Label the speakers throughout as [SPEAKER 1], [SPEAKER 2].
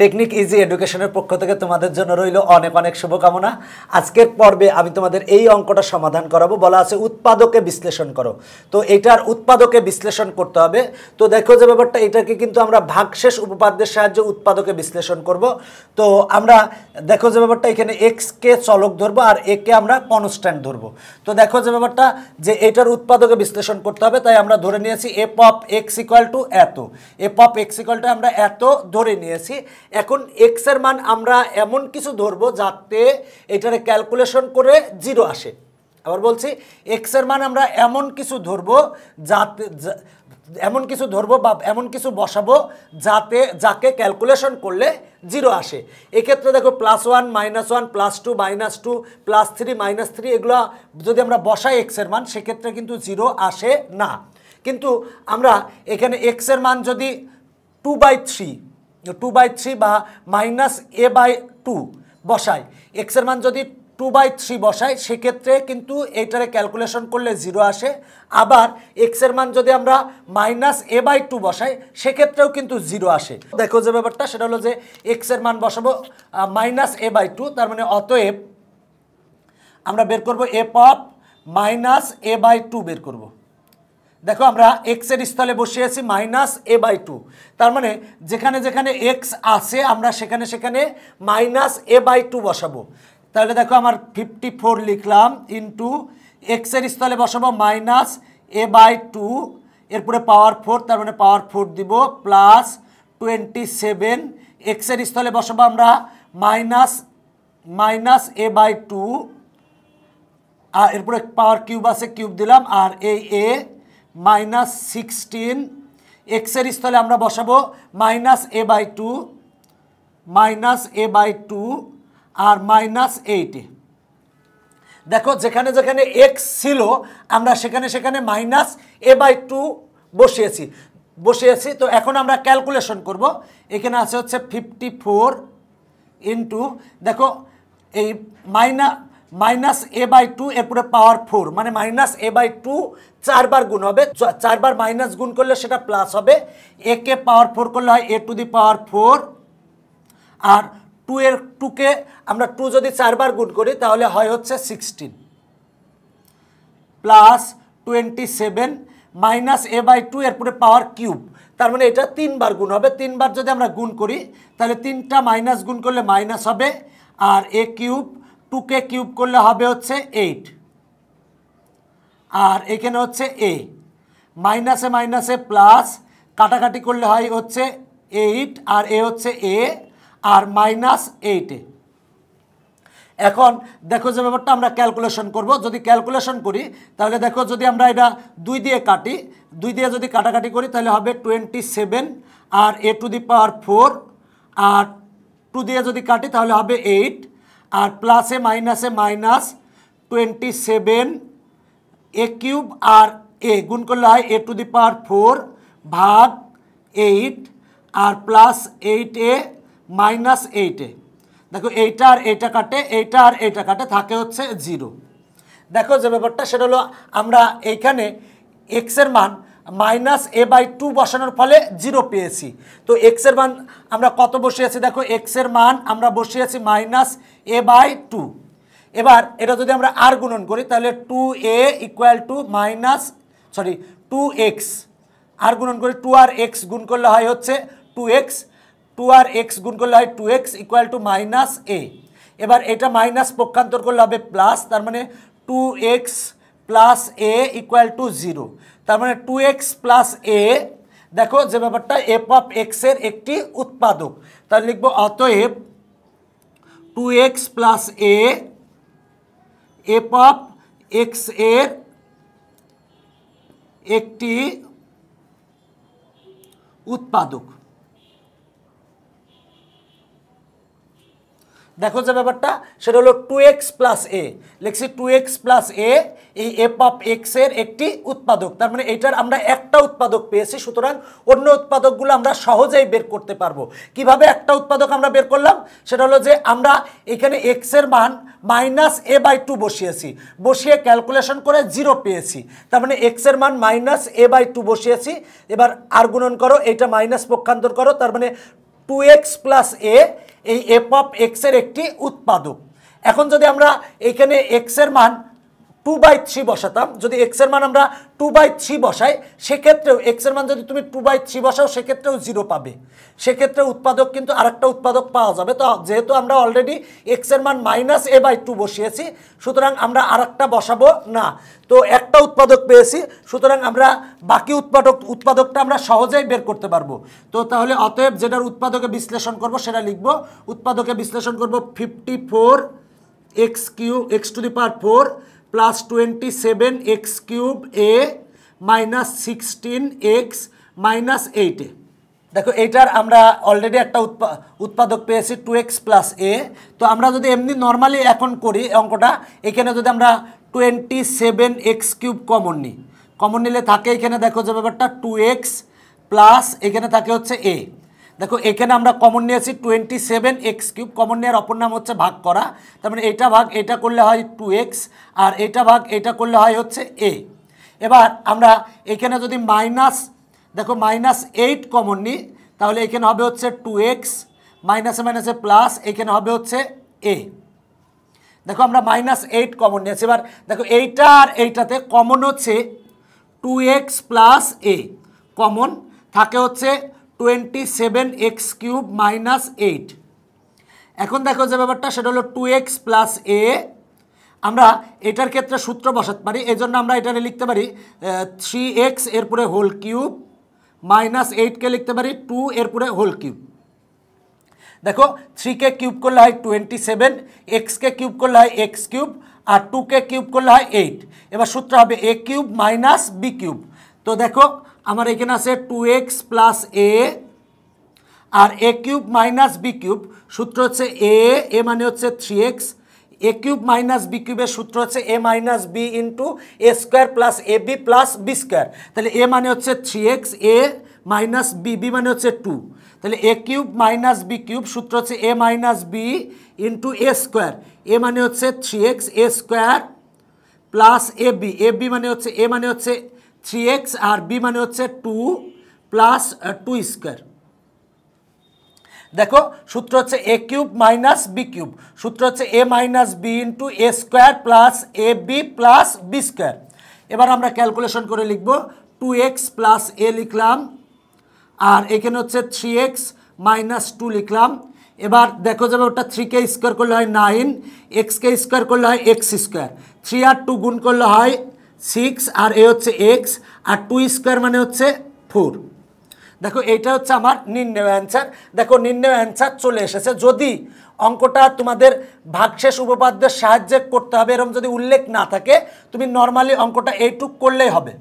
[SPEAKER 1] Technique easy এডুকেশনের পক্ষ থেকে তোমাদের জন্য রইল অনেক অনেক শুভকামনা। আজকের পর্বে আমি তোমাদের এই অঙ্কটা সমাধান করাবো। বলা আছে উৎপাদকে বিশ্লেষণ করো। তো এটার উৎপাদকে বিশ্লেষণ করতে হবে। তো দেখো যে ব্যাপারটা, এটাকে কিন্তু আমরা ভাগশেষ উপপাদ্যের সাহায্যে উৎপাদকে বিশ্লেষণ করব। তো আমরা দেখো যে ব্যাপারটা, এখানে এক্সকে চলক ধরবো আর একে আমরা কনস্ট্যান্ট ধরবো। তো দেখো যে ব্যাপারটা, যে এটার উৎপাদকে বিশ্লেষণ করতে হবে, তাই আমরা ধরে নিয়েছি f of x equal to এত। F of x equal to আমরা এত ধরে নিয়েছি। এখন এক্সের মান আমরা এমন কিছু ধরবো যাতে এটারে ক্যালকুলেশন করে জিরো আসে। আবার বলছি এক্সের মান আমরা এমন কিছু ধরবো যাতে এমন কিছু ধরবো বা এমন কিছু বসাবো যাতে, যাকে ক্যালকুলেশন করলে জিরো আসে। এক্ষেত্রে দেখো plus one minus one plus two minus two plus three minus three এগুলো যদি আমরা বসাই এক্সের মান, সেক্ষেত্রে কিন্তু জিরো আসে না। কিন্তু আমরা এখানে এক্সের মান যদি two by three two by three বা মাইনাস এ বাই টু বসাই এক্সের মান যদি টু বাই থ্রি বসাই সেক্ষেত্রে কিন্তু এইটারে ক্যালকুলেশন করলে জিরো আসে। আবার এক্সের মান যদি আমরা মাইনাস এ বাই টু বসাই, সেক্ষেত্রেও কিন্তু জিরো আসে। দেখো যে ব্যাপারটা, সেটা হলো যে এক্সের মান বসাবো মাইনাস এ বাই টু তার মানে অতএব আমরা বের করব f of minus a by two বের করব। দেখো, আমরা এক্সের স্থলে বসিয়েছি মাইনাস এ বাই টু তার মানে যেখানে যেখানে এক্স আছে, আমরা সেখানে সেখানে মাইনাস এ বাই টু বসাবো। তাহলে দেখো, আমার ফিফটি ফোর লিখলাম ইন্টু এক্সের স্থলে বসাবো মাইনাস এ বাই টু এরপরে পাওয়ার ফোর তার মানে পাওয়ার ফোর দিব প্লাস টোয়েন্টি সেভেন এক্সের স্থলে বসাবো আমরা minus minus a by two আর এরপরে পাওয়ার কিউব আছে কিউব দিলাম, আর এই এ মাইনাস সিক্সটিন এক্সের স্থলে আমরা বসাবো minus a by two, minus a by two, R minus এইটে দেখো, যেখানে যেখানে এক্স ছিল, আমরা সেখানে সেখানে মাইনাস এ বাই টু বসিয়েছি। বসিয়েছি, তো এখন আমরা ক্যালকুলেশন করব। এখানে আছে হচ্ছে ফিফটি ফোর ইন্টু দেখো, এই মাইনা মাইনাস এ বাই টু, এরপরে পাওয়ার ফোর। মানে মাইনাস এ বাই টু চারবার গুণ হবে। চারবার মাইনাস গুণ করলে সেটা প্লাস হবে। একে পাওয়ার ফোর করলে হয় a to the power four. R two এর টুকে আমরা টু যদি চারবার গুণ করি, তাহলে হয় হচ্ছে sixteen. Plus twenty seven minus a by two, এরপরে পাওয়ার কিউব। তার মানে এটা তিনবার গুণ হবে। তিনবার যদি আমরা গুণ করি, তাহলে তিনটা মাইনাস গুণ করলে মাইনাস হবে। আর এ কিউব টুকে কিউব করলে হবে হচ্ছে এইট আর এখানে হচ্ছে এ মাইনাসে মাইনাসে প্লাস কাটাকাটি করলে হয় হচ্ছে এইট আর এ হচ্ছে এ আর মাইনাস এইটে এখন দেখো যে ব্যাপারটা আমরা ক্যালকুলেশন করব। যদি ক্যালকুলেশন করি, তাহলে দেখো যদি আমরা এটা দুই দিয়ে কাটি, দুই দিয়ে যদি কাটাকাটি করি, তাহলে হবে twenty seven R a to the power four R two দিয়ে যদি কাটি, তাহলে হবে এইট আর প্লাসে মাইনাসে minus twenty seven a cube R a গুণ করলে হয় a to the power four ভাগ eight R plus eight a minus eight a. দেখো এইটা আর এইটা কাটে, এইটা আর এইটা কাটে, থাকে হচ্ছে জিরো দেখো যে ব্যাপারটা, সেটা হলো আমরা এইখানে এক্সের মান মাইনাস এ বাই টু বসানোর ফলে জিরো পেয়েছি। তো এক্সের মান আমরা কত বসিয়েছি? দেখো এক্সের মান আমরা বসিয়েছি মাইনাস এ বাই টু। এবার এটা যদি আমরা আর গুণন করি, তাহলে two a equal to minus sorry two x আর গুণন করি টু আর এক্স গুণ করলে হয় হচ্ছে টু এক্স টু আর এক্স গুণ করলে হয় two x equal to minus a এবার এটা মাইনাস পক্ষান্তর করলে হবে প্লাস তার মানে two x plus a equal to zero তার মানে টু এক্স প্লাস এ দেখো যে ব্যাপারটা এফ অফ এক্সের একটি উৎপাদক। তাহলে লিখব অতএব two x plus a f of এক্সের একটি উৎপাদক। দেখো যে ব্যাপারটা, সেটা হলো টু এক্স প্লাস এ লিখছি টু এক্স প্লাস এ এই এফ অফ এক্সের একটি উৎপাদক। তার মানে এটার আমরা একটা উৎপাদক পেয়েছি, সুতরাং অন্য উৎপাদকগুলো আমরা সহজেই বের করতে পারব। কীভাবে একটা উৎপাদক আমরা বের করলাম? সেটা হলো যে আমরা এখানে এক্সের মান মাইনাস এ বাই টু বসিয়েছি। বসিয়ে ক্যালকুলেশন করে জিরো পেয়েছি। তার মানে এক্সের মান মাইনাস এ বাই টু বসিয়েছি। এবার আর গুণন করো এটা মাইনাস পক্ষান্তর করো। তার মানে টু এক্স প্লাস এ এই এফ অফ এক্সের একটি উৎপাদক। এখন যদি আমরা এখানে এক্সের মান টু বাই থ্রি বসাতাম। যদি এক্সের মান আমরা টু বাই থ্রি বসাই, সেক্ষেত্রেও এক্সের মান যদি তুমি টু বাই থ্রি বসাও, সেক্ষেত্রেও জিরো পাবে। সেক্ষেত্রে উৎপাদক কিন্তু আরেকটা উৎপাদক পাওয়া যাবে। তো যেহেতু আমরা অলরেডি এক্সের মান মাইনাস এ বাই টু বসিয়েছি, সুতরাং আমরা আরেকটা বসাবো না। তো একটা উৎপাদক পেয়েছি, সুতরাং আমরা বাকি উৎপাদক, উৎপাদকটা আমরা সহজেই বের করতে পারব। তো তাহলে অতএব যেটার উৎপাদকে বিশ্লেষণ করব, সেটা লিখব। উৎপাদকে বিশ্লেষণ করব fifty four x q x to the power four plus twenty seven x cube a minus sixteen x minus এইটে দেখো, এইটার আমরা অলরেডি একটা উৎপা- উৎপাদক পেয়েছি টু এক্স প্লাস এ তো আমরা যদি এমনি নর্মালি এখন করি অঙ্কটা, এখানে যদি আমরা twenty seven x cube common নিই। কমন নিলে থাকে এখানে দেখো যে ব্যাপারটা টু এক্স প্লাস এখানে থাকে হচ্ছে এ দেখো, এখানে আমরা কমন নিয়েছি twenty seven x cube common নেওয়ার অপর নাম হচ্ছে ভাগ করা। তার মানে এটা ভাগ, এটা করলে হয় টু এক্স আর এটা ভাগ, এটা করলে হয় হচ্ছে এ এবার আমরা এখানে যদি মাইনাস দেখো মাইনাস এইট কমন নিই, তাহলে এখানে হবে হচ্ছে টু এক্স মাইনাসে মাইনাসে প্লাস এখানে হবে হচ্ছে এ দেখো, আমরা মাইনাস এইট কমন নিয়েছি এবার দেখো, এইটা আর এইটাতে কমন হচ্ছে two x plus a common থাকে হচ্ছে twenty seven x cube minus eight. এখন দেখো যে ব্যাপারটা, সেটা হলো টু এক্স প্লাস এ। আমরা এটার ক্ষেত্রে সূত্র বসাতে পারি এই জন্য আমরা এটারে লিখতে পারি থ্রি এক্স এরপরে হোল কিউব মাইনাস এইটকে লিখতে পারি, টু এরপরে হোল কিউব। দেখো থ্রিকে কিউব করলে হয় টোয়েন্টি সেভেন এক্সকে কিউব করলে হয় এক্স কিউব, আর টুকে কিউব করলে হয় এইট। এবার সূত্র হবে a cube minus b cube. তো দেখো আমার এখানে আছে two x plus a R a cube minus b cube সূত্র হচ্ছে এ এ মানে হচ্ছে three x a cube minus b কিউবের সূত্র হচ্ছে a minus b into a square plus a b plus b square তাহলে এ মানে হচ্ছে three x a minus b b মানে হচ্ছে টু তাহলে a cube minus b cube সূত্র হচ্ছে a minus b into a square a মানে হচ্ছে three x a square plus a b a b মানে হচ্ছে এ মানে হচ্ছে থ্রি এক্স আর বি মানে হচ্ছে টু প্লাস টু স্কোয়ার দেখো, সূত্র হচ্ছে a cube minus b cube সূত্র হচ্ছে a minus b into a square plus a b plus b square এবার আমরা ক্যালকুলেশন করে লিখব টু এক্স প্লাস এ লিখলাম, আর এখানে হচ্ছে থ্রি এক্স মাইনাস টু লিখলাম। এবার দেখো যাবে ওটা থ্রিকে স্কোয়ার করলে হয় নাইন এক্সকে স্কোয়ার করলে হয় এক্স স্কোয়ার থ্রি আর টু গুণ করলে হয় সিক্স আর এ হচ্ছে এক্স আর টু স্কোয়ার মানে হচ্ছে ফোর দেখো, এইটা হচ্ছে আমার নির্ণয় অ্যান্সার দেখো, নির্ণয় অ্যান্সার চলে এসেছে। যদি অঙ্কটা তোমাদের ভাগশেষ উপপাদ্যের সাহায্যে করতে হবে এরকম যদি উল্লেখ না থাকে, তুমি নর্মালি অঙ্কটা এইটুক করলেই হবে।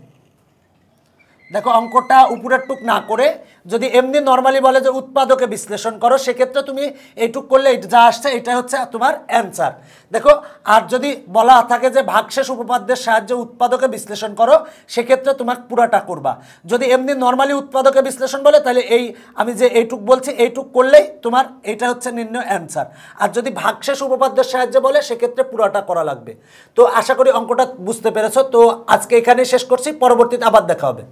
[SPEAKER 1] দেখো অঙ্কটা উপরের টুক না করে যদি এমনি নর্মালি বলে যে উৎপাদকে বিশ্লেষণ করো, সেক্ষেত্রে তুমি এইটুক করলে যা আসছে এটা হচ্ছে তোমার অ্যান্সার দেখো, আর যদি বলা থাকে যে ভাগশেষ উপপাদ্যের সাহায্যে উৎপাদকে বিশ্লেষণ করো, সেক্ষেত্রে তোমাকে পুরাটা করবা। যদি এমনি নর্মালি উৎপাদকে বিশ্লেষণ বলে, তাহলে এই আমি যে এইটুক বলছি, এইটুক করলেই তোমার এটা হচ্ছে নির্ণয় অ্যান্সার আর যদি ভাগশেষ উপপাদ্যের সাহায্যে বলে, সেক্ষেত্রে পুরাটা করা লাগবে। তো আশা করি অঙ্কটা বুঝতে পেরেছ। তো আজকে এখানেই শেষ করছি, পরবর্তীতে আবার দেখা হবে।